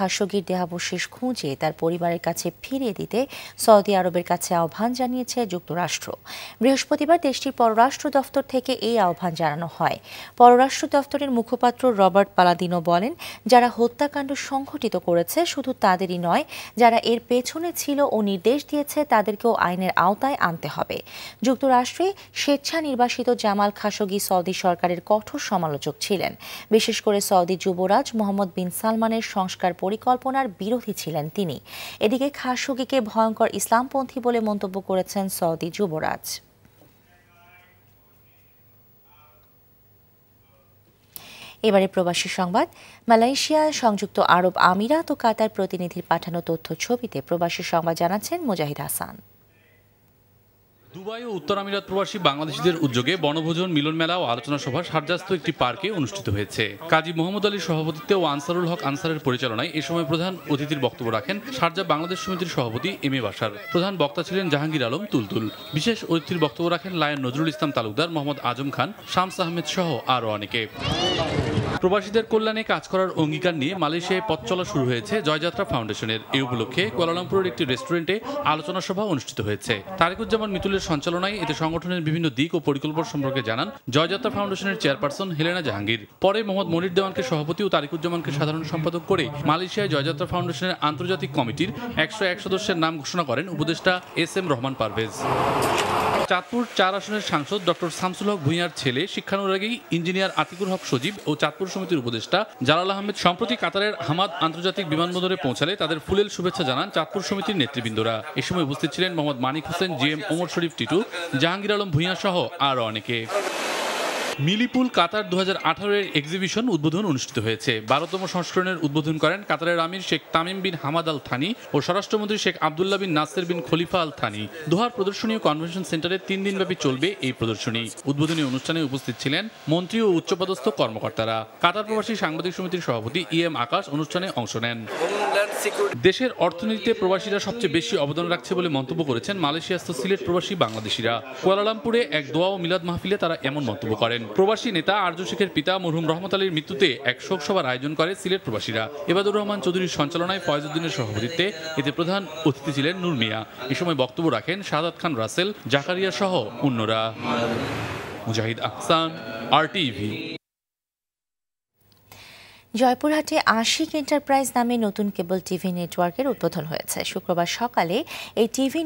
খাশোগির দেহাবশেষ খুঁজে তার পরিবারের কাছে ফিরিয়ে দিতে সৌদি আরবের কাছে আহ্বান জানিয়েছে যুক্তরাষ্ট্র। বৃহস্পতিবার দেশটির পররাষ্ট্র দফতর থেকে এই আহ্বান জানানো হয়। পররাষ্ট্র দফতরের মুখপাত্র রবার্ট পালাদিনো বলেন, যারা হত্যাকাণ্ড সংঘটিত করেছে শুধু তাদেরই নয়, যারা এর পেছনে ছিল ও নির্দেশ দিয়েছে তাদেরকেও আইনের আওতায় আনতে হবে। যুক্তরাষ্ট্রে স্বেচ্ছা নির্বাসিত জামাল খাশোগি সৌদি সরকারের কঠোর সমালোচক ছিলেন। বিশেষ করে সৌদি যুবরাজ মোহাম্মদ বিন সালমানের সংস্কার পরিকল্পনার বিরোধী ছিলেন তিনি। এদিকে খাশোগিকে ভয়ঙ্কর ইসলামপন্থী বলে মন্তব্য করেছেন সৌদি যুবরাজ। এবারে প্রবাসী সংবাদ। মালয়েশিয়া সংযুক্ত আরব আমিরাত ও কাতার প্রতিনিধির পাঠানো তথ্য ছবিতে প্রবাসী সংবাদ জানাচ্ছেন মুজাহিদ হাসান। দুবাই ও উত্তর আমিরাত প্রবাসী বাংলাদেশিদের উদ্যোগে বনভোজন, মিলন মেলা ও আলোচনা সভা সারজাস্ত একটি পার্কে অনুষ্ঠিত হয়েছে। কাজী মোহাম্মদ আলীর সভাপতিত্বে ও আনসারুল হক আনসারের পরিচালনায় এ সময় প্রধান অতিথির বক্তব্য রাখেন শারজা বাংলাদেশ সমিতির সভাপতি এম এ বাসার। প্রধান বক্তা ছিলেন জাহাঙ্গীর আলম তুলতুল। বিশেষ অতিথির বক্তব্য রাখেন লায়ন নজরুল ইসলাম তালুকদার মোহাম্মদ আজম খান, শামস আহমেদ সহ আরও অনেকে। প্রবাসীদের কল্যাণে কাজ করার অঙ্গীকার নিয়ে মালয়েশিয়ায় পথ চলা শুরু হয়েছে জয়যাত্রা ফাউন্ডেশনের। এই উপলক্ষে কুয়ালালামপুরের একটি রেস্টুরেন্টে আলোচনা সভা অনুষ্ঠিত হয়েছে। তারেকুজ্জামান মিতুলের সঞ্চালনায় এতে সংগঠনের বিভিন্ন দিক ও পরিকল্পনা সম্পর্কে জানান জয়যাত্রা ফাউন্ডেশনের চেয়ারপারসন হেলেনা জাহাঙ্গীর। পরে মোহাম্মদ মনির দেওয়ানকে সভাপতি ও তারেকুজ্জামানকে সাধারণ সম্পাদক করে মালয়েশিয়ায় জয়যাত্রা ফাউন্ডেশনের আন্তর্জাতিক কমিটির একশো এক সদস্যের নাম ঘোষণা করেন উপদেষ্টা এস এম রহমান পারভেজ। চাঁদপুর চার আসনের সাংসদ ডক্টর শামসুল হক ভূঁইয়ার ছেলে, শিক্ষানুরাগী ইঞ্জিনিয়ার আতিকুর হক সজীব ও চাঁদপুর সমিতির উপদেষ্টা জালাল আহমেদ সম্প্রতি কাতারের হামাদ আন্তর্জাতিক বিমানবন্দরে পৌঁছালে তাদের ফুলেল শুভেচ্ছা জানান চাঁদপুর সমিতির নেতৃবৃন্দরা। এ সময় উপস্থিত ছিলেন মোহাম্মদ মানিক হোসেন জি এম ওমর শরীফ টিটু, জাহাঙ্গীর আলম ভূঁইয়া সহ আরও অনেকে। মিলিপুল কাতার দু হাজার এর এক্সিবিশন উদ্বোধন অনুষ্ঠিত হয়েছে। বারোতম সংস্করণের উদ্বোধন করেন কাতারের আমির Sheikh Tamim bin Hamad Al Thani ও স্বরাষ্ট্রমন্ত্রী Sheikh Abdullah bin Nasser bin Khalifa Al Thani. দোহার প্রদর্শনী ও কনভেনশন সেন্টারে তিন দিনব্যাপী চলবে এই প্রদর্শনী। উদ্বোধনী অনুষ্ঠানে উপস্থিত ছিলেন মন্ত্রী ও উচ্চপদস্থ কর্মকর্তারা। কাতার প্রবাসী সাংবাদিক সমিতির সভাপতি ই এম আকাশ অনুষ্ঠানে অংশ নেন। দেশের অর্থনীতিতে প্রবাসীরা সবচেয়ে বেশি অবদান রাখছে বলে মন্তব্য করেছেন মালয়েশিয়াস্থ সিলেট প্রবাসী বাংলাদেশিরা। কুয়ালালামপুরে এক দোয়া ও মিলাদ মাহফিলে তারা এমন মন্তব্য করেন। প্রবাসী নেতা আর্য শেখের পিতা মরহুম রহমত আলীর মৃত্যুতে এক শোক সভার আয়োজন করে সিলেট প্রবাসীরা। এবাদুর রহমান চৌধুরীর সঞ্চালনায় ফয়জুদ্দিনের সভাপতিত্বে এতে প্রধান অতিথি ছিলেন নূর মিয়া। এ সময় বক্তব্য রাখেন শাহাদ খান রাসেল, জাকারিয়া সহ অন্যরা। মুজাহিদ আহসান আর টিভি জয়পুরহাটে আশিক এন্টারপ্রাইজ নামে নতুন কেবল টিভি নেটওয়ার্কের উদ্বোধন হয়েছে। শুক্রবার সকালে এই টিভি